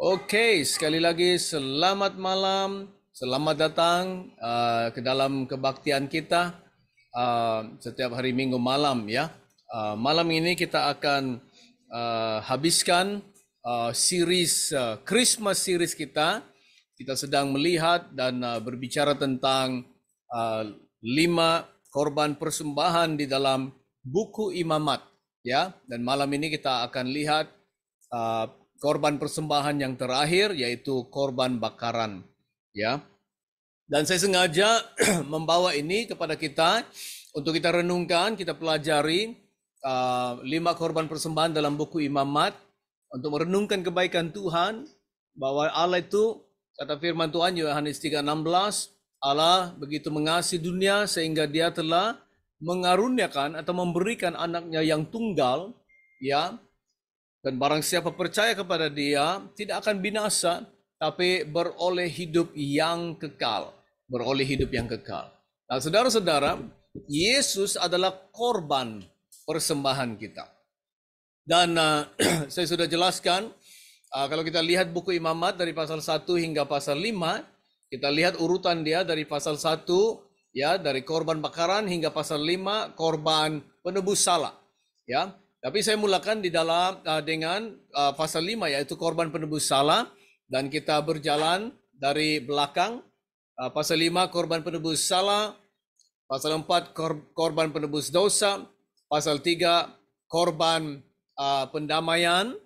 Oke, sekali lagi selamat malam, selamat datang uh, ke dalam kebaktian kita uh, setiap hari Minggu malam ya. Uh, malam ini kita akan uh, habiskan uh, series uh, Christmas series kita. Kita sedang melihat dan uh, berbicara tentang uh, lima korban persembahan di dalam buku Imamat ya. Dan malam ini kita akan lihat uh, korban persembahan yang terakhir yaitu korban bakaran ya. Dan saya sengaja membawa ini kepada kita untuk kita renungkan kita pelajari uh, lima korban persembahan dalam buku imamat untuk merenungkan kebaikan Tuhan bahwa Allah itu kata firman Tuhan Yohanes 3:16 Allah begitu mengasihi dunia sehingga dia telah mengaruniakan atau memberikan anaknya yang tunggal ya dan barang siapa percaya kepada dia tidak akan binasa, tapi beroleh hidup yang kekal. Beroleh hidup yang kekal. Nah saudara-saudara, Yesus adalah korban persembahan kita. Dan uh, saya sudah jelaskan, uh, kalau kita lihat buku imamat dari pasal 1 hingga pasal 5, kita lihat urutan dia dari pasal 1, ya dari korban bakaran hingga pasal 5, korban penebus salah. Ya, tapi saya mulakan di dalam uh, dengan uh, pasal 5 yaitu korban penebus salah. Dan kita berjalan dari belakang. Uh, pasal 5 korban penebus salah, pasal 4 kor korban penebus dosa, pasal 3 korban uh, pendamaian.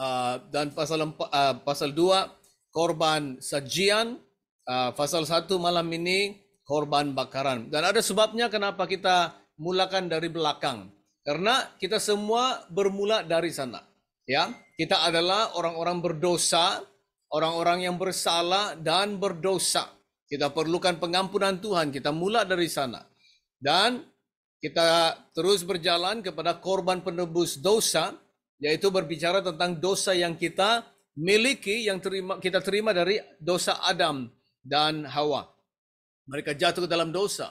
Uh, dan pasal uh, pasal 2 korban sajian, uh, pasal 1 malam ini korban bakaran. Dan ada sebabnya kenapa kita mulakan dari belakang. Karena kita semua bermula dari sana. Ya, kita adalah orang-orang berdosa, orang-orang yang bersalah dan berdosa. Kita perlukan pengampunan Tuhan, kita mula dari sana. Dan kita terus berjalan kepada korban penebus dosa, yaitu berbicara tentang dosa yang kita miliki, yang terima, kita terima dari dosa Adam dan Hawa. Mereka jatuh ke dalam dosa.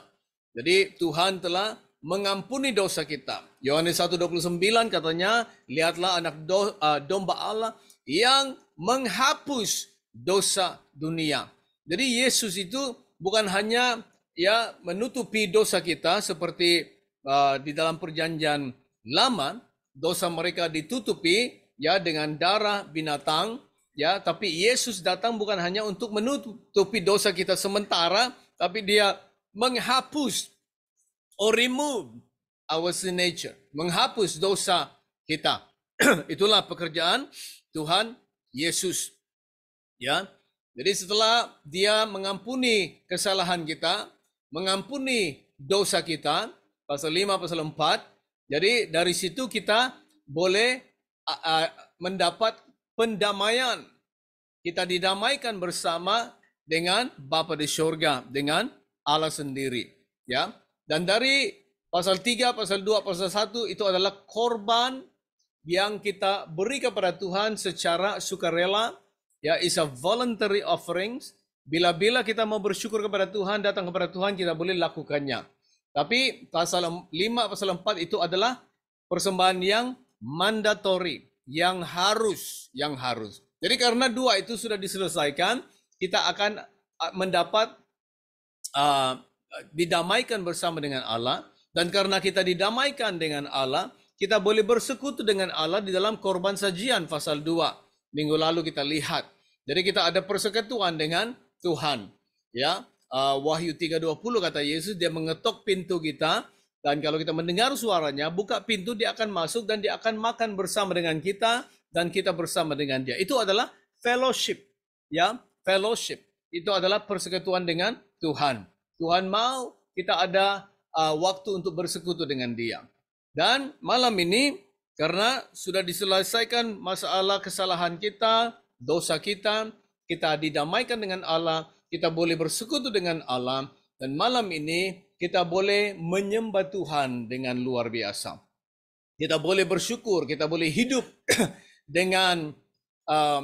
Jadi Tuhan telah mengampuni dosa kita. Yohanes 1:29 katanya, lihatlah anak do, uh, domba Allah yang menghapus dosa dunia. Jadi Yesus itu bukan hanya ya menutupi dosa kita seperti uh, di dalam perjanjian lama, dosa mereka ditutupi ya dengan darah binatang ya, tapi Yesus datang bukan hanya untuk menutupi dosa kita sementara, tapi dia menghapus or remove our sin nature, menghapus dosa kita. Itulah pekerjaan Tuhan Yesus. Ya. Jadi setelah dia mengampuni kesalahan kita, mengampuni dosa kita, pasal 5 pasal 4, jadi dari situ kita boleh uh, mendapat pendamaian. Kita didamaikan bersama dengan Bapa di surga, dengan Allah sendiri, ya. Dan dari pasal 3, pasal 2, pasal 1 itu adalah korban yang kita beri kepada Tuhan secara sukarela. Ya, is a voluntary offerings. Bila-bila kita mau bersyukur kepada Tuhan, datang kepada Tuhan, kita boleh lakukannya. Tapi pasal 5, pasal 4 itu adalah persembahan yang mandatory, yang harus, yang harus. Jadi karena dua itu sudah diselesaikan, kita akan uh, mendapat uh, didamaikan bersama dengan Allah dan karena kita didamaikan dengan Allah, kita boleh bersekutu dengan Allah di dalam korban sajian pasal 2. Minggu lalu kita lihat. Jadi kita ada persekutuan dengan Tuhan. Ya, uh, Wahyu 3:20 kata Yesus dia mengetok pintu kita dan kalau kita mendengar suaranya, buka pintu dia akan masuk dan dia akan makan bersama dengan kita dan kita bersama dengan dia. Itu adalah fellowship. Ya, fellowship. Itu adalah persekutuan dengan Tuhan. Tuhan mau kita ada uh, waktu untuk bersekutu dengan Dia. Dan malam ini karena sudah diselesaikan masalah kesalahan kita, dosa kita, kita didamaikan dengan Allah, kita boleh bersekutu dengan Allah dan malam ini kita boleh menyembah Tuhan dengan luar biasa. Kita boleh bersyukur, kita boleh hidup dengan uh,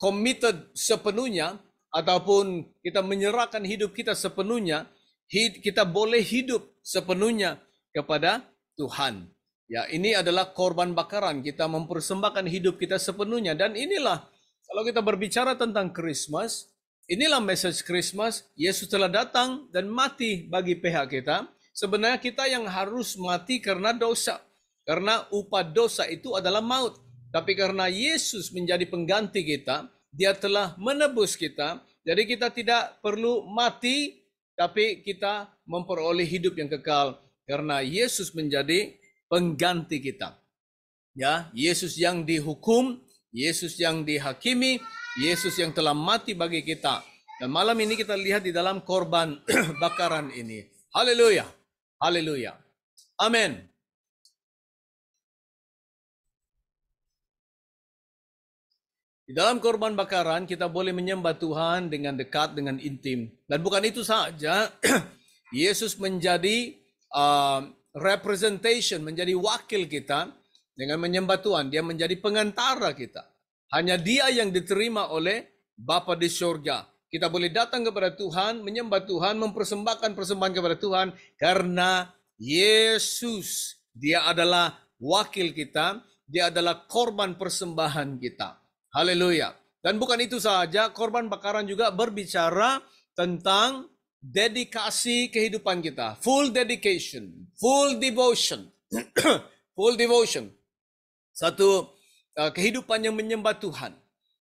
committed sepenuhnya ataupun kita menyerahkan hidup kita sepenuhnya, kita boleh hidup sepenuhnya kepada Tuhan. Ya, ini adalah korban bakaran. Kita mempersembahkan hidup kita sepenuhnya dan inilah Kalau kita berbicara tentang Christmas, inilah message Christmas. Yesus telah datang dan mati bagi pihak kita. Sebenarnya kita yang harus mati karena dosa. Karena upah dosa itu adalah maut. Tapi karena Yesus menjadi pengganti kita, dia telah menebus kita. Jadi kita tidak perlu mati, tapi kita memperoleh hidup yang kekal karena Yesus menjadi pengganti kita. Ya, Yesus yang dihukum, Yesus yang dihakimi, Yesus yang telah mati bagi kita. Dan malam ini kita lihat di dalam korban bakaran ini. Haleluya. Haleluya. Amin. Di dalam korban bakaran kita boleh menyembah Tuhan dengan dekat, dengan intim. Dan bukan itu saja, Yesus menjadi uh, representation, menjadi wakil kita dengan menyembah Tuhan. Dia menjadi pengantara kita. Hanya dia yang diterima oleh Bapa di surga. Kita boleh datang kepada Tuhan, menyembah Tuhan, mempersembahkan persembahan kepada Tuhan karena Yesus dia adalah wakil kita, dia adalah korban persembahan kita. Haleluya. Dan bukan itu saja, korban bakaran juga berbicara tentang dedikasi kehidupan kita. Full dedication, full devotion. full devotion. Satu uh, kehidupan yang menyembah Tuhan.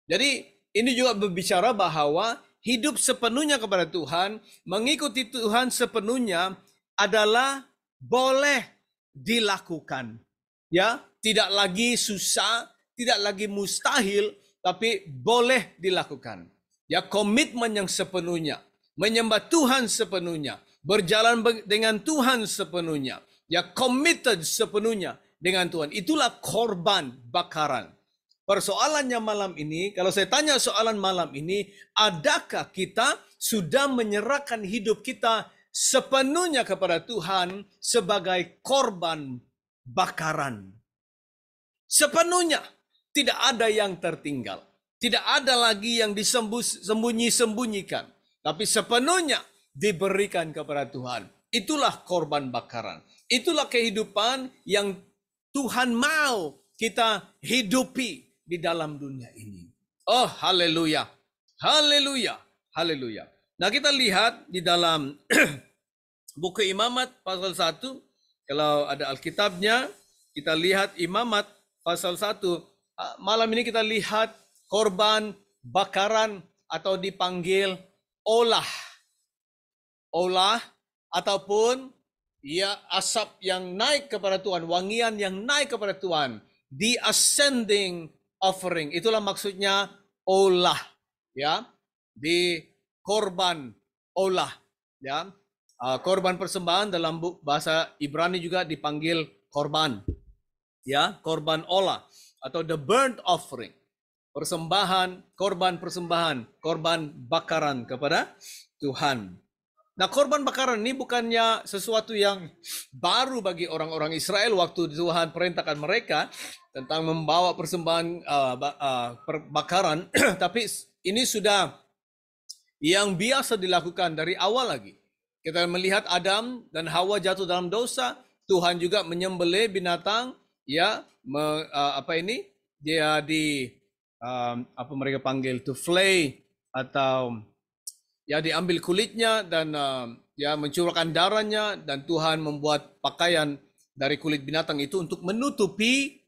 Jadi ini juga berbicara bahwa hidup sepenuhnya kepada Tuhan, mengikuti Tuhan sepenuhnya adalah boleh dilakukan. Ya, tidak lagi susah, tidak lagi mustahil, tapi boleh dilakukan. Ya komitmen yang sepenuhnya, menyembah Tuhan sepenuhnya, berjalan dengan Tuhan sepenuhnya, ya committed sepenuhnya dengan Tuhan. Itulah korban bakaran. Persoalannya malam ini, kalau saya tanya soalan malam ini, adakah kita sudah menyerahkan hidup kita sepenuhnya kepada Tuhan sebagai korban bakaran? Sepenuhnya. Tidak ada yang tertinggal. Tidak ada lagi yang disembunyi-sembunyikan. Tapi sepenuhnya diberikan kepada Tuhan. Itulah korban bakaran. Itulah kehidupan yang Tuhan mau kita hidupi di dalam dunia ini. Oh, haleluya. Haleluya. Haleluya. Nah, kita lihat di dalam buku Imamat pasal 1, kalau ada Alkitabnya, kita lihat Imamat pasal 1 Ah, malam ini kita lihat korban bakaran atau dipanggil olah. Olah ataupun ya asap yang naik kepada Tuhan, wangian yang naik kepada Tuhan, the ascending offering. Itulah maksudnya olah, ya. Di korban olah, ya. Uh, korban persembahan dalam bahasa Ibrani juga dipanggil korban. Ya, korban olah atau the burnt offering. Persembahan, korban persembahan, korban bakaran kepada Tuhan. Nah, korban bakaran ini bukannya sesuatu yang baru bagi orang-orang Israel waktu Tuhan perintahkan mereka tentang membawa persembahan uh, uh, bakaran, tapi ini sudah yang biasa dilakukan dari awal lagi. Kita melihat Adam dan Hawa jatuh dalam dosa, Tuhan juga menyembelih binatang ya me, uh, apa ini? Dia di um, apa mereka panggil to flay atau ya diambil kulitnya dan uh, ya mencurahkan darahnya dan Tuhan membuat pakaian dari kulit binatang itu untuk menutupi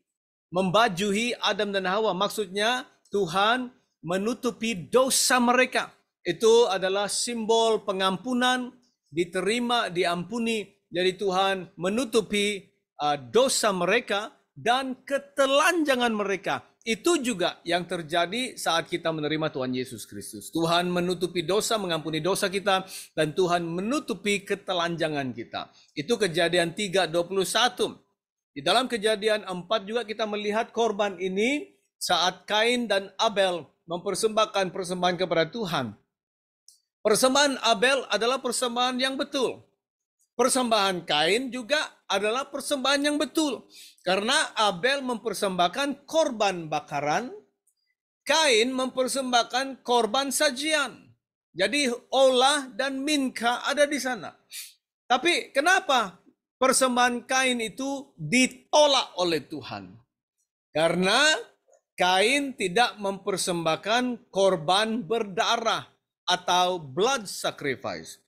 membajuhi Adam dan Hawa. Maksudnya Tuhan menutupi dosa mereka. Itu adalah simbol pengampunan diterima diampuni. Jadi Tuhan menutupi dosa mereka dan ketelanjangan mereka. Itu juga yang terjadi saat kita menerima Tuhan Yesus Kristus. Tuhan menutupi dosa, mengampuni dosa kita, dan Tuhan menutupi ketelanjangan kita. Itu kejadian 3.21. Di dalam kejadian 4 juga kita melihat korban ini saat Kain dan Abel mempersembahkan persembahan kepada Tuhan. Persembahan Abel adalah persembahan yang betul. Persembahan Kain juga adalah persembahan yang betul. Karena Abel mempersembahkan korban bakaran, Kain mempersembahkan korban sajian. Jadi Olah dan Minka ada di sana. Tapi kenapa persembahan Kain itu ditolak oleh Tuhan? Karena Kain tidak mempersembahkan korban berdarah atau blood sacrifice.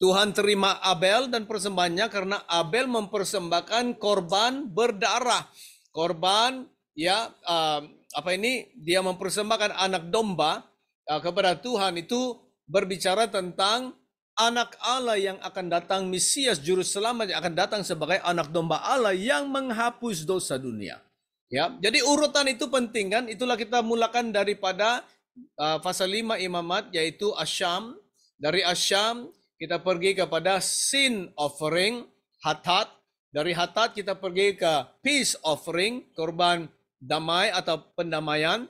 Tuhan terima Abel dan persembahannya karena Abel mempersembahkan korban berdarah. Korban ya uh, apa ini dia mempersembahkan anak domba uh, kepada Tuhan itu berbicara tentang anak Allah yang akan datang Mesias juru selamat yang akan datang sebagai anak domba Allah yang menghapus dosa dunia. Ya, jadi urutan itu penting kan? Itulah kita mulakan daripada uh, pasal 5 imamat yaitu Asyam. Dari Asyam kita pergi kepada sin offering, hatat. Dari hatat kita pergi ke peace offering, korban damai atau pendamaian.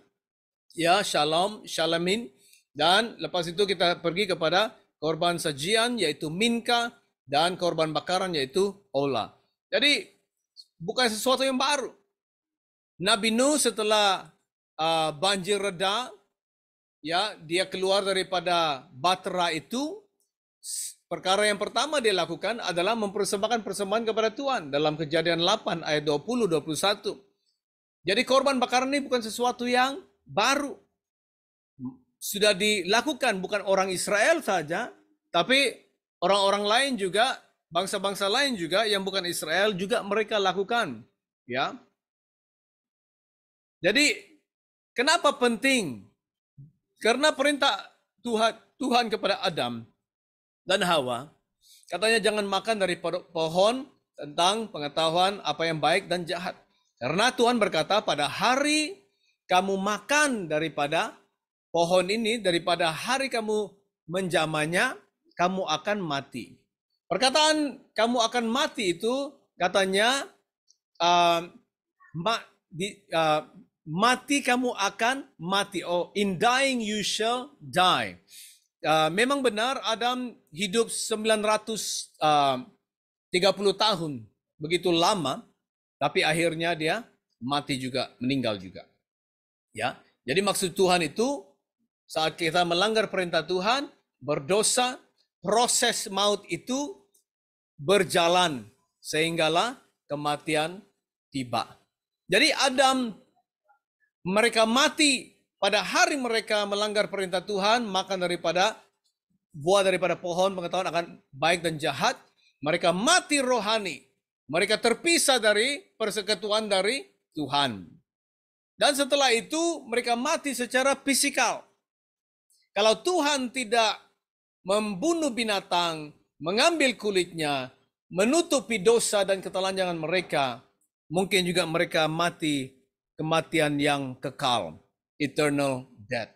Ya, shalom, shalamin. Dan lepas itu kita pergi kepada korban sajian yaitu minka dan korban bakaran yaitu ola. Jadi bukan sesuatu yang baru. Nabi Nuh setelah uh, banjir reda, ya dia keluar daripada batra itu, perkara yang pertama dia lakukan adalah mempersembahkan persembahan kepada Tuhan dalam kejadian 8 ayat 20 21. Jadi korban bakaran ini bukan sesuatu yang baru. Sudah dilakukan bukan orang Israel saja, tapi orang-orang lain juga, bangsa-bangsa lain juga yang bukan Israel juga mereka lakukan, ya. Jadi kenapa penting? Karena perintah Tuhan Tuhan kepada Adam dan Hawa, katanya jangan makan dari pohon tentang pengetahuan apa yang baik dan jahat. Karena Tuhan berkata pada hari kamu makan daripada pohon ini, daripada hari kamu menjamanya, kamu akan mati. Perkataan kamu akan mati itu katanya uh, ma, di, uh, mati kamu akan mati. Oh, in dying you shall die. Uh, memang benar Adam hidup 930 uh, tahun, begitu lama, tapi akhirnya dia mati juga, meninggal juga. Ya, jadi maksud Tuhan itu saat kita melanggar perintah Tuhan, berdosa, proses maut itu berjalan sehinggalah kematian tiba. Jadi Adam mereka mati pada hari mereka melanggar perintah Tuhan, makan daripada buah daripada pohon pengetahuan akan baik dan jahat, mereka mati rohani. Mereka terpisah dari persekutuan dari Tuhan. Dan setelah itu mereka mati secara fisikal. Kalau Tuhan tidak membunuh binatang, mengambil kulitnya, menutupi dosa dan ketelanjangan mereka, mungkin juga mereka mati kematian yang kekal eternal death.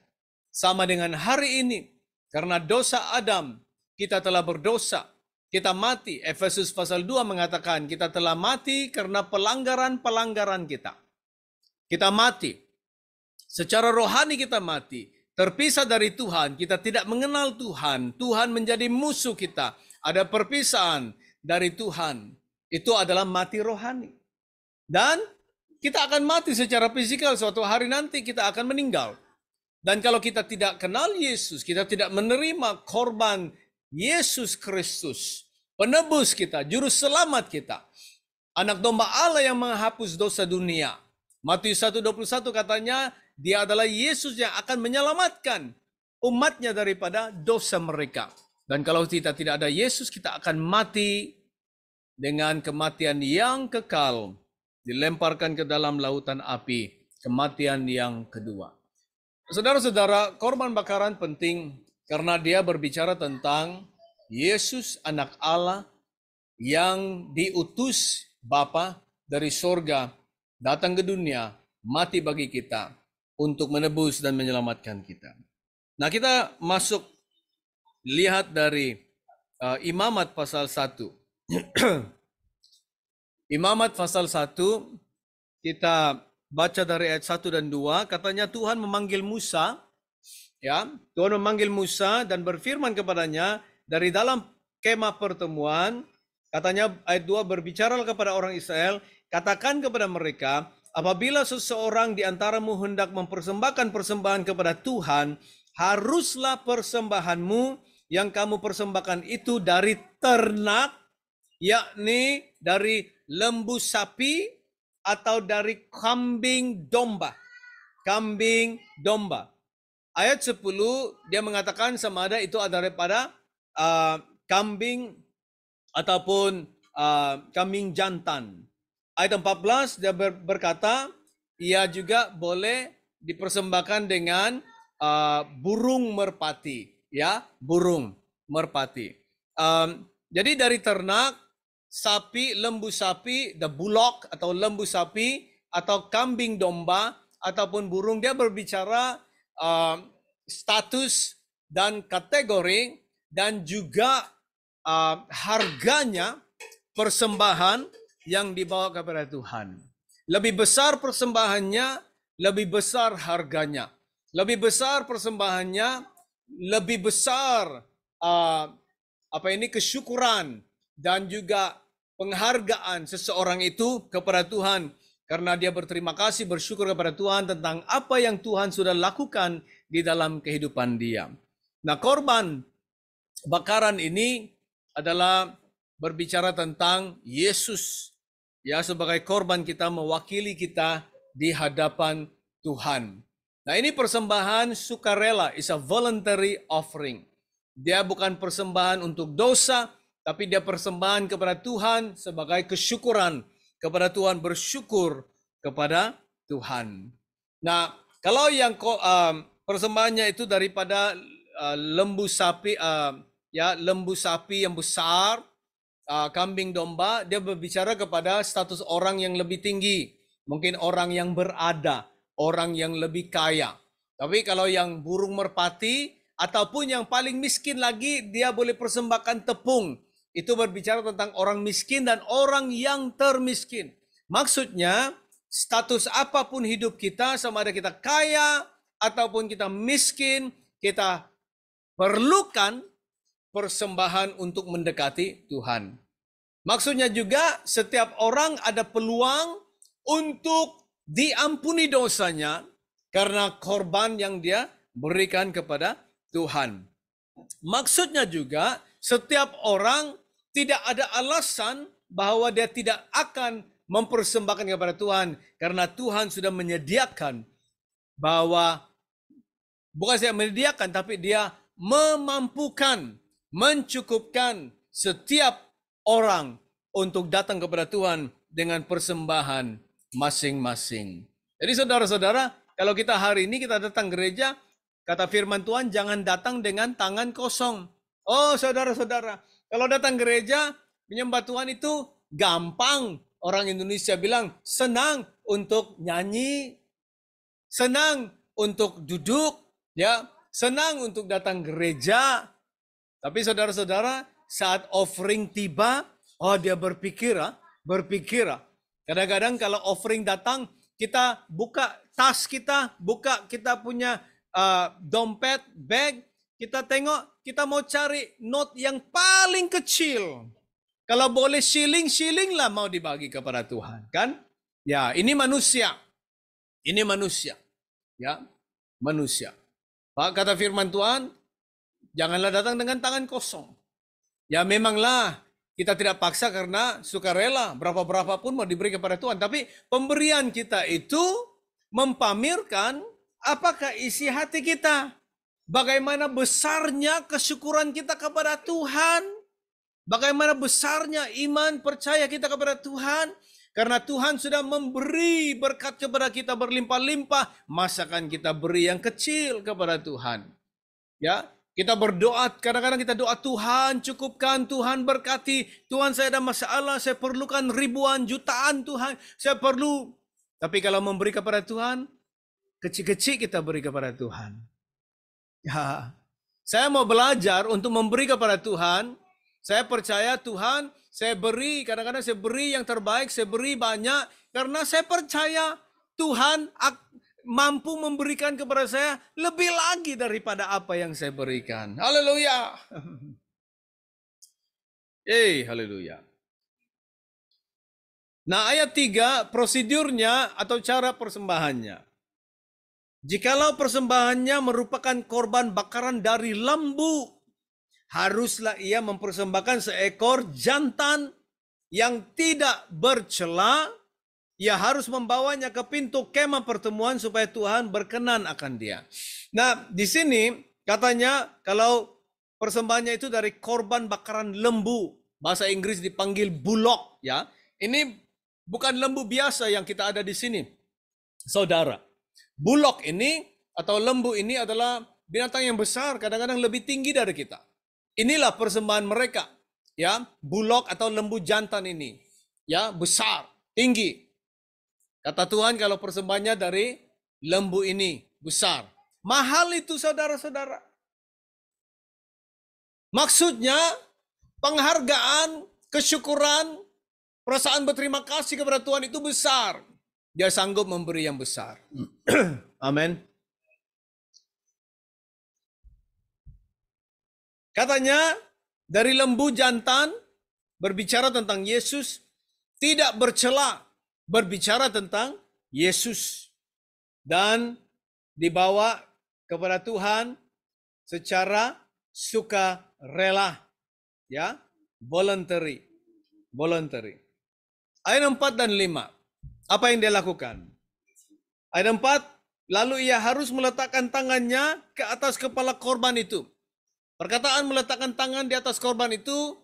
Sama dengan hari ini, karena dosa Adam, kita telah berdosa, kita mati. Efesus pasal 2 mengatakan kita telah mati karena pelanggaran-pelanggaran kita. Kita mati. Secara rohani kita mati. Terpisah dari Tuhan, kita tidak mengenal Tuhan. Tuhan menjadi musuh kita. Ada perpisahan dari Tuhan. Itu adalah mati rohani. Dan kita akan mati secara fisikal suatu hari nanti kita akan meninggal. Dan kalau kita tidak kenal Yesus, kita tidak menerima korban Yesus Kristus, penebus kita, juru selamat kita, anak domba Allah yang menghapus dosa dunia. Matius 1:21 katanya, dia adalah Yesus yang akan menyelamatkan umatnya daripada dosa mereka. Dan kalau kita tidak ada Yesus, kita akan mati dengan kematian yang kekal dilemparkan ke dalam lautan api, kematian yang kedua. Saudara-saudara, korban bakaran penting karena dia berbicara tentang Yesus anak Allah yang diutus Bapa dari sorga datang ke dunia, mati bagi kita untuk menebus dan menyelamatkan kita. Nah kita masuk lihat dari uh, imamat pasal 1. Imamat pasal 1 kita baca dari ayat 1 dan 2 katanya Tuhan memanggil Musa ya. Tuhan memanggil Musa dan berfirman kepadanya dari dalam kemah pertemuan katanya ayat 2 berbicara kepada orang Israel katakan kepada mereka apabila seseorang di antaramu hendak mempersembahkan persembahan kepada Tuhan haruslah persembahanmu yang kamu persembahkan itu dari ternak yakni dari lembu sapi atau dari kambing domba. kambing domba. Ayat 10 dia mengatakan sama ada itu ada daripada uh, kambing ataupun uh, kambing jantan. Ayat 14 dia ber, berkata ia juga boleh dipersembahkan dengan uh, burung merpati, ya, burung merpati. Um, jadi dari ternak, sapi, lembu sapi, the bullock atau lembu sapi atau kambing domba ataupun burung dia berbicara uh, status dan kategori dan juga uh, harganya persembahan yang dibawa kepada Tuhan. Lebih besar persembahannya, lebih besar harganya. Lebih besar persembahannya, lebih besar uh, apa ini kesyukuran dan juga penghargaan seseorang itu kepada Tuhan karena dia berterima kasih bersyukur kepada Tuhan tentang apa yang Tuhan sudah lakukan di dalam kehidupan dia. Nah, korban bakaran ini adalah berbicara tentang Yesus ya sebagai korban kita mewakili kita di hadapan Tuhan. Nah, ini persembahan sukarela is a voluntary offering. Dia bukan persembahan untuk dosa, tapi dia persembahan kepada Tuhan sebagai kesyukuran kepada Tuhan bersyukur kepada Tuhan. Nah, kalau yang um, persembahannya itu daripada uh, lembu sapi uh, ya lembu sapi yang besar, uh, kambing domba, dia berbicara kepada status orang yang lebih tinggi, mungkin orang yang berada, orang yang lebih kaya. Tapi kalau yang burung merpati ataupun yang paling miskin lagi dia boleh persembahkan tepung. Itu berbicara tentang orang miskin dan orang yang termiskin. Maksudnya status apa pun hidup kita sama ada kita kaya ataupun kita miskin, kita perlukan persembahan untuk mendekati Tuhan. Maksudnya juga setiap orang ada peluang untuk diampuni dosanya karena korban yang dia berikan kepada Tuhan. Maksudnya juga setiap orang tidak ada alasan bahwa dia tidak akan mempersembahkan kepada Tuhan karena Tuhan sudah menyediakan bahwa bukan saya menyediakan tapi dia memampukan mencukupkan setiap orang untuk datang kepada Tuhan dengan persembahan masing-masing. Jadi saudara-saudara, kalau kita hari ini kita datang gereja, Kata firman Tuhan, jangan datang dengan tangan kosong. Oh, saudara-saudara, kalau datang gereja, menyembah Tuhan itu gampang. Orang Indonesia bilang, senang untuk nyanyi, senang untuk duduk, ya, senang untuk datang gereja. Tapi saudara-saudara, saat offering tiba, oh dia berpikir, ah, berpikir. Ah. Kadang-kadang kalau offering datang, kita buka tas kita, buka kita punya uh, dompet, bag, kita tengok, kita mau cari note yang paling kecil. Kalau boleh shilling, shilling lah mau dibagi kepada Tuhan, kan? Ya, ini manusia. Ini manusia. Ya, manusia. Pak kata firman Tuhan, janganlah datang dengan tangan kosong. Ya memanglah kita tidak paksa karena sukarela berapa-berapa pun mau diberi kepada Tuhan. Tapi pemberian kita itu mempamerkan Apakah isi hati kita? Bagaimana besarnya kesyukuran kita kepada Tuhan? Bagaimana besarnya iman percaya kita kepada Tuhan? Karena Tuhan sudah memberi berkat kepada kita berlimpah-limpah, masakan kita beri yang kecil kepada Tuhan. Ya, kita berdoa, kadang-kadang kita doa Tuhan cukupkan, Tuhan berkati, Tuhan saya ada masalah, saya perlukan ribuan jutaan Tuhan, saya perlu. Tapi kalau memberi kepada Tuhan, Kecil-kecil kita beri kepada Tuhan. Ya, saya mau belajar untuk memberi kepada Tuhan. Saya percaya Tuhan, saya beri, kadang-kadang saya beri yang terbaik, saya beri banyak. Karena saya percaya Tuhan mampu memberikan kepada saya lebih lagi daripada apa yang saya berikan. Haleluya. Eh, haleluya. Nah, ayat 3 prosedurnya atau cara persembahannya. Jikalau persembahannya merupakan korban bakaran dari lembu, haruslah ia mempersembahkan seekor jantan yang tidak bercela ia harus membawanya ke pintu kemah pertemuan supaya Tuhan berkenan akan dia. Nah, di sini katanya kalau persembahannya itu dari korban bakaran lembu, bahasa Inggris dipanggil bullock ya. Ini bukan lembu biasa yang kita ada di sini. Saudara, bullock ini atau lembu ini adalah binatang yang besar, kadang-kadang lebih tinggi dari kita. Inilah persembahan mereka, ya, bullock atau lembu jantan ini. Ya, besar, tinggi. Kata Tuhan kalau persembahannya dari lembu ini besar. Mahal itu saudara-saudara. Maksudnya penghargaan, kesyukuran, perasaan berterima kasih kepada Tuhan itu besar. Dia sanggup memberi yang besar. Amin. Katanya dari lembu jantan berbicara tentang Yesus tidak bercela berbicara tentang Yesus. Dan dibawa kepada Tuhan secara suka rela ya voluntary voluntary. Ayat 4 dan 5 apa yang dia lakukan ayat 4 lalu ia harus meletakkan tangannya ke atas kepala korban itu perkataan meletakkan tangan di atas korban itu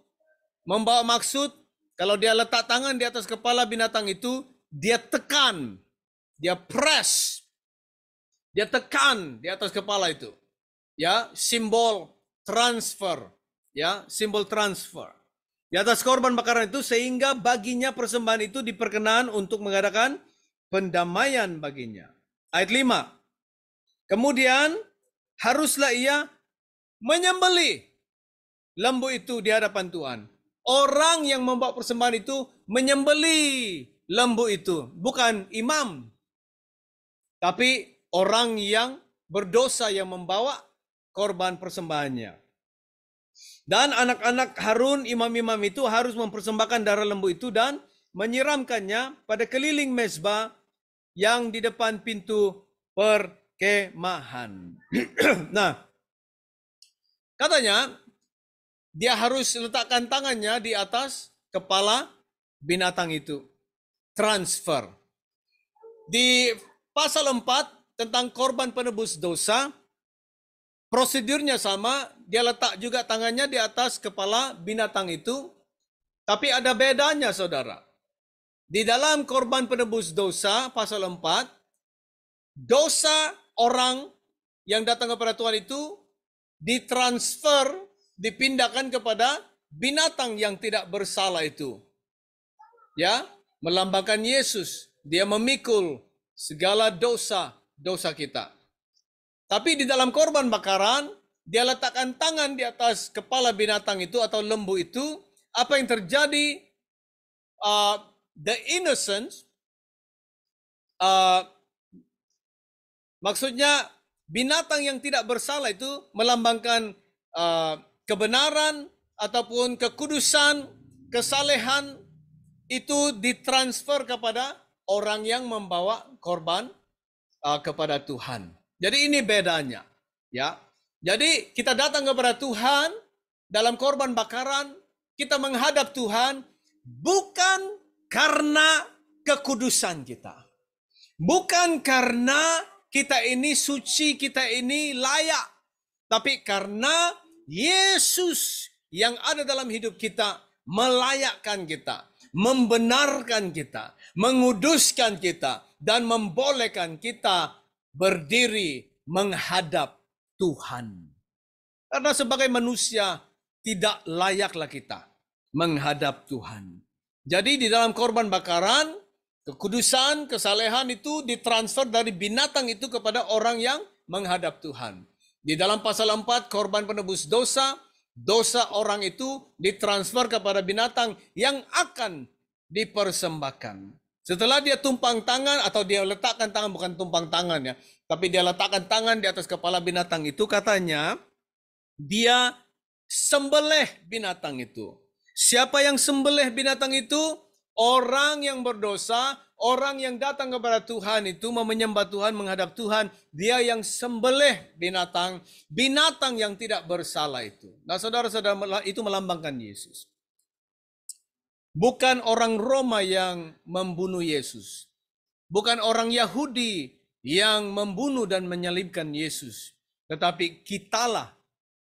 membawa maksud kalau dia letak tangan di atas kepala binatang itu, dia tekan, dia press, dia tekan di atas kepala itu. Ya, simbol transfer, ya, simbol transfer. Di atas korban bakaran itu sehingga baginya persembahan itu diperkenan untuk mengadakan pendamaian baginya. Ayat 5. Kemudian haruslah ia menyembeli lembu itu di hadapan Tuhan orang yang membawa persembahan itu menyembeli lembu itu, bukan imam. Tapi orang yang berdosa yang membawa korban persembahannya. Dan anak-anak Harun imam-imam itu harus mempersembahkan darah lembu itu dan menyiramkannya pada keliling mezbah yang di depan pintu perkemahan. nah, katanya dia harus letakkan tangannya di atas kepala binatang itu. Transfer. Di pasal 4 tentang korban penebus dosa, prosedurnya sama, dia letak juga tangannya di atas kepala binatang itu, tapi ada bedanya saudara. Di dalam korban penebus dosa, pasal 4, dosa orang yang datang kepada Tuhan itu ditransfer dipindahkan kepada binatang yang tidak bersalah itu. Ya, melambangkan Yesus. Dia memikul segala dosa-dosa kita. Tapi di dalam korban bakaran, dia letakkan tangan di atas kepala binatang itu atau lembu itu. Apa yang terjadi? Uh, the innocence, uh, maksudnya binatang yang tidak bersalah itu melambangkan uh, kebenaran ataupun kekudusan, kesalehan itu ditransfer kepada orang yang membawa korban uh, kepada Tuhan. Jadi ini bedanya, ya. Jadi kita datang kepada Tuhan dalam korban bakaran, kita menghadap Tuhan bukan karena kekudusan kita. Bukan karena kita ini suci, kita ini layak, tapi karena Yesus yang ada dalam hidup kita melayakkan kita, membenarkan kita, menguduskan kita, dan membolehkan kita berdiri menghadap Tuhan. Karena sebagai manusia tidak layaklah kita menghadap Tuhan. Jadi di dalam korban bakaran, kekudusan, kesalehan itu ditransfer dari binatang itu kepada orang yang menghadap Tuhan. Di dalam pasal 4 korban penebus dosa, dosa orang itu ditransfer kepada binatang yang akan dipersembahkan. Setelah dia tumpang tangan atau dia letakkan tangan bukan tumpang tangan ya, tapi dia letakkan tangan di atas kepala binatang itu katanya dia sembelih binatang itu. Siapa yang sembelih binatang itu? Orang yang berdosa orang yang datang kepada Tuhan itu mau menyembah Tuhan, menghadap Tuhan, dia yang sembelih binatang, binatang yang tidak bersalah itu. Nah, saudara-saudara itu melambangkan Yesus. Bukan orang Roma yang membunuh Yesus. Bukan orang Yahudi yang membunuh dan menyalibkan Yesus. Tetapi kitalah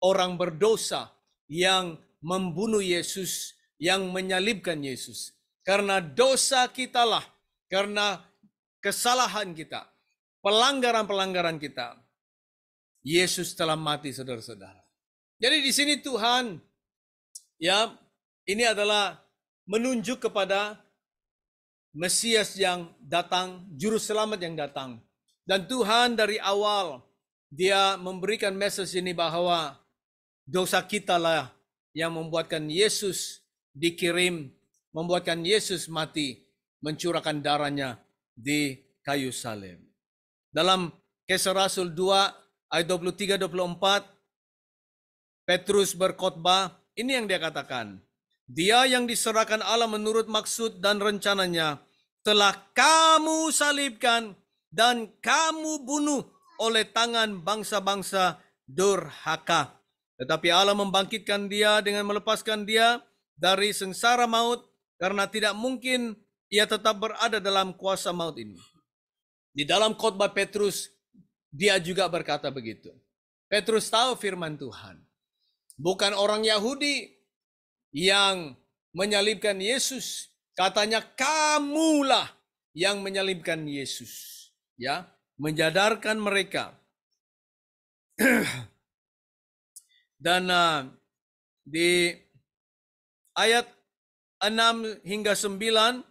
orang berdosa yang membunuh Yesus, yang menyalibkan Yesus. Karena dosa kitalah, karena kesalahan kita, pelanggaran-pelanggaran kita, Yesus telah mati saudara-saudara. Jadi di sini Tuhan ya ini adalah menunjuk kepada Mesias yang datang, juru selamat yang datang. Dan Tuhan dari awal dia memberikan message ini bahwa dosa kita lah yang membuatkan Yesus dikirim, membuatkan Yesus mati, mencurahkan darahnya di kayu salib. Dalam Kisah Rasul 2 ayat 23 24 Petrus berkhotbah, ini yang dia katakan. Dia yang diserahkan Allah menurut maksud dan rencananya telah kamu salibkan dan kamu bunuh oleh tangan bangsa-bangsa durhaka. Tetapi Allah membangkitkan dia dengan melepaskan dia dari sengsara maut karena tidak mungkin ia tetap berada dalam kuasa maut ini. Di dalam khotbah Petrus, dia juga berkata begitu. Petrus tahu firman Tuhan. Bukan orang Yahudi yang menyalibkan Yesus. Katanya kamulah yang menyalibkan Yesus. Ya, menjadarkan mereka. Dan uh, di ayat 6 hingga 9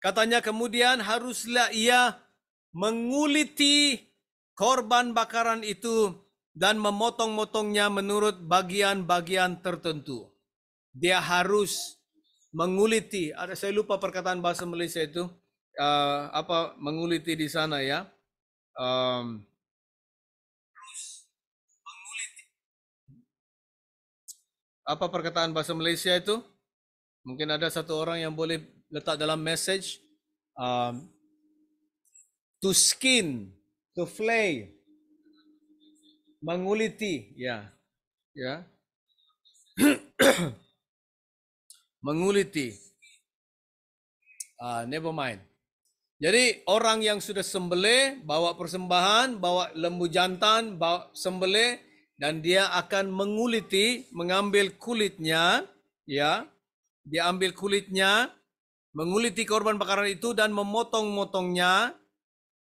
katanya kemudian haruslah ia menguliti korban bakaran itu dan memotong-motongnya menurut bagian-bagian tertentu. Dia harus menguliti. Ada saya lupa perkataan bahasa Malaysia itu uh, apa menguliti di sana ya. Um, Apa perkataan bahasa Malaysia itu? Mungkin ada satu orang yang boleh letak dalam message. Um, to skin, to flay, menguliti, ya, ya, menguliti. Uh, never mind. Jadi orang yang sudah sembelih, bawa persembahan, bawa lembu jantan, bawa sembelih, dan dia akan menguliti, mengambil kulitnya, ya, dia ambil kulitnya, menguliti korban bakaran itu dan memotong-motongnya,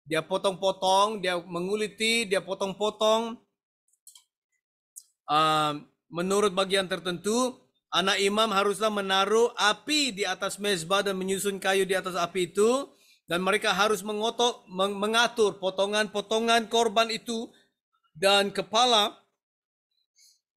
dia potong-potong, dia menguliti, dia potong-potong, uh, menurut bagian tertentu, anak imam haruslah menaruh api di atas mezbah dan menyusun kayu di atas api itu, dan mereka harus mengotok, mengatur potongan-potongan korban itu dan kepala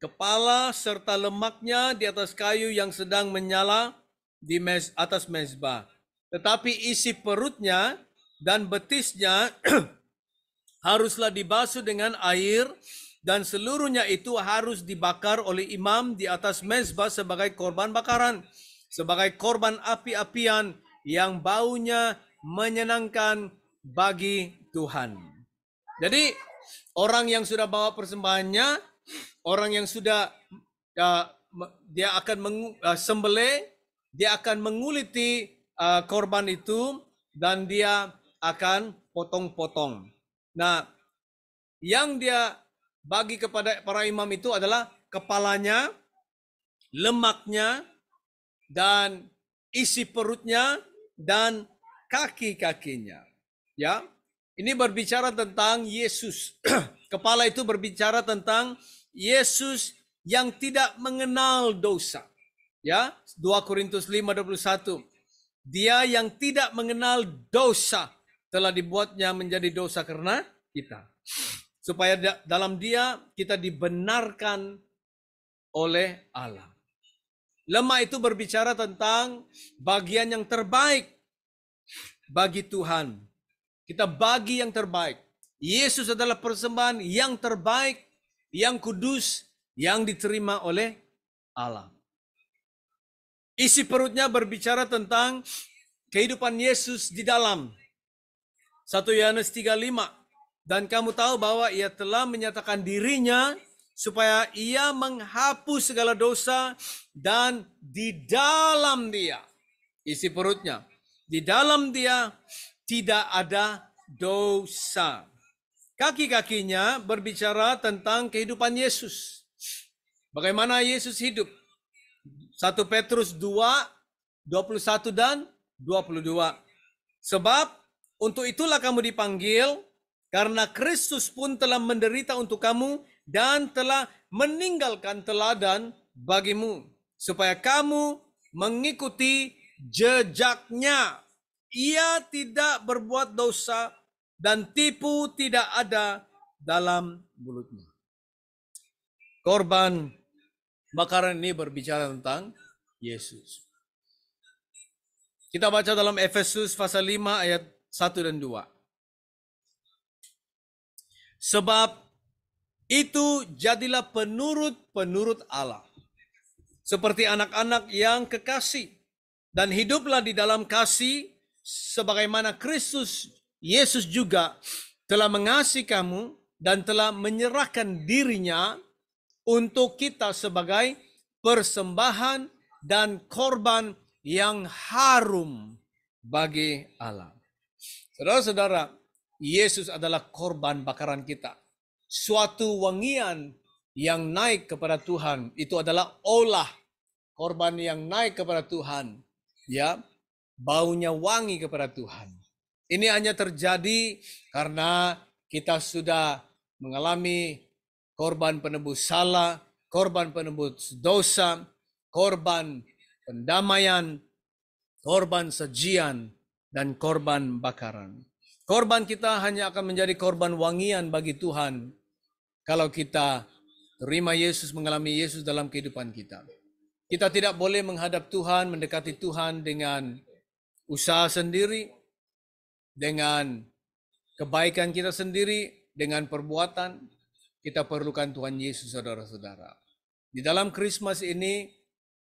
kepala serta lemaknya di atas kayu yang sedang menyala di mes, atas mezbah. Tetapi isi perutnya dan betisnya haruslah dibasuh dengan air dan seluruhnya itu harus dibakar oleh imam di atas mezbah sebagai korban bakaran, sebagai korban api-apian yang baunya menyenangkan bagi Tuhan. Jadi orang yang sudah bawa persembahannya orang yang sudah uh, dia akan uh, sembelih, dia akan menguliti uh, korban itu dan dia akan potong-potong. Nah, yang dia bagi kepada para imam itu adalah kepalanya, lemaknya, dan isi perutnya dan kaki-kakinya. Ya, ini berbicara tentang Yesus. Kepala itu berbicara tentang Yesus yang tidak mengenal dosa. Ya, 2 Korintus 5:21. Dia yang tidak mengenal dosa telah dibuatnya menjadi dosa karena kita. Supaya dalam dia kita dibenarkan oleh Allah. Lemah itu berbicara tentang bagian yang terbaik bagi Tuhan. Kita bagi yang terbaik. Yesus adalah persembahan yang terbaik yang kudus yang diterima oleh Allah. Isi perutnya berbicara tentang kehidupan Yesus di dalam 1 Yohanes 3:5 dan kamu tahu bahwa ia telah menyatakan dirinya supaya ia menghapus segala dosa dan di dalam dia isi perutnya. Di dalam dia tidak ada dosa. Kaki-kakinya berbicara tentang kehidupan Yesus. Bagaimana Yesus hidup. 1 Petrus 2, 21 dan 22. Sebab untuk itulah kamu dipanggil, karena Kristus pun telah menderita untuk kamu dan telah meninggalkan teladan bagimu, supaya kamu mengikuti jejaknya. Ia tidak berbuat dosa dan tipu tidak ada dalam mulutnya. Korban bakaran ini berbicara tentang Yesus. Kita baca dalam Efesus pasal 5 ayat 1 dan 2. Sebab itu jadilah penurut-penurut Allah. Seperti anak-anak yang kekasih dan hiduplah di dalam kasih sebagaimana Kristus Yesus juga telah mengasihi kamu dan telah menyerahkan dirinya untuk kita sebagai persembahan dan korban yang harum bagi Allah. Saudara-saudara, Yesus adalah korban bakaran kita. Suatu wangian yang naik kepada Tuhan itu adalah olah korban yang naik kepada Tuhan ya baunya wangi kepada Tuhan. Ini hanya terjadi karena kita sudah mengalami korban penebus salah, korban penebus dosa, korban pendamaian, korban sajian, dan korban bakaran. Korban kita hanya akan menjadi korban wangian bagi Tuhan kalau kita terima Yesus, mengalami Yesus dalam kehidupan kita. Kita tidak boleh menghadap Tuhan, mendekati Tuhan dengan usaha sendiri, dengan kebaikan kita sendiri, dengan perbuatan. Kita perlukan Tuhan Yesus, saudara-saudara. Di dalam Christmas ini,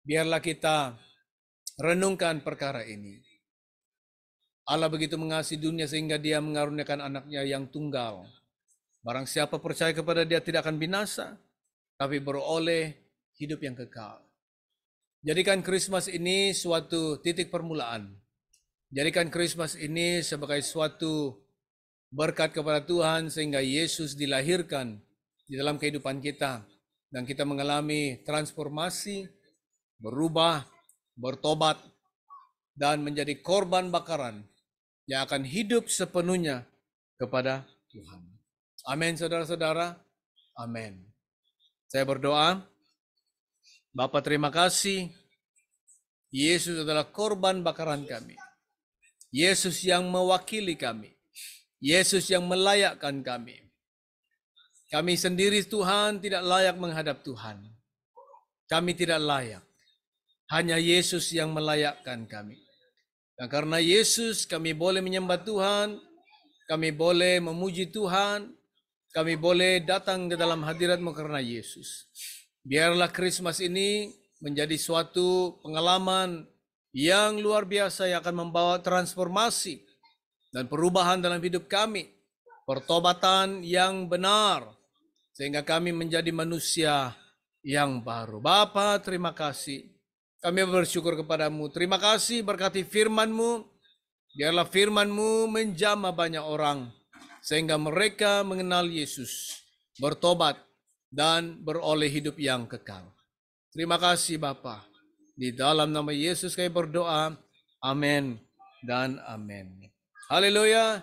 biarlah kita renungkan perkara ini. Allah begitu mengasihi dunia sehingga dia mengaruniakan anaknya yang tunggal. Barang siapa percaya kepada dia tidak akan binasa, tapi beroleh hidup yang kekal. Jadikan Christmas ini suatu titik permulaan. Jadikan Christmas ini sebagai suatu berkat kepada Tuhan sehingga Yesus dilahirkan di dalam kehidupan kita dan kita mengalami transformasi, berubah, bertobat dan menjadi korban bakaran yang akan hidup sepenuhnya kepada Tuhan. Amin saudara-saudara. Amin. Saya berdoa Bapak terima kasih. Yesus adalah korban bakaran kami. Yesus yang mewakili kami. Yesus yang melayakkan kami. Kami sendiri Tuhan tidak layak menghadap Tuhan. Kami tidak layak. Hanya Yesus yang melayakkan kami. Dan karena Yesus kami boleh menyembah Tuhan, kami boleh memuji Tuhan, kami boleh datang ke dalam hadiratmu karena Yesus. Biarlah Christmas ini menjadi suatu pengalaman yang luar biasa yang akan membawa transformasi dan perubahan dalam hidup kami. Pertobatan yang benar sehingga kami menjadi manusia yang baru. Bapa, terima kasih. Kami bersyukur kepadamu. Terima kasih berkati firman-Mu. Biarlah firman-Mu menjamah banyak orang sehingga mereka mengenal Yesus, bertobat dan beroleh hidup yang kekal. Terima kasih Bapa. Di dalam nama Yesus kami berdoa. Amin dan amin. Haleluya.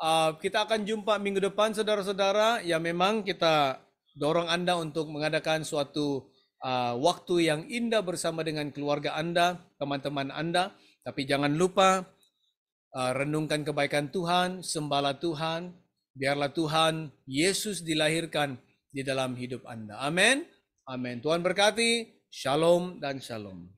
Uh, kita akan jumpa minggu depan saudara-saudara. Ya memang kita dorong Anda untuk mengadakan suatu uh, waktu yang indah bersama dengan keluarga Anda, teman-teman Anda. Tapi jangan lupa uh, renungkan kebaikan Tuhan, sembahlah Tuhan, biarlah Tuhan Yesus dilahirkan di dalam hidup Anda. Amin. Amin. Tuhan berkati. Shalom dan shalom.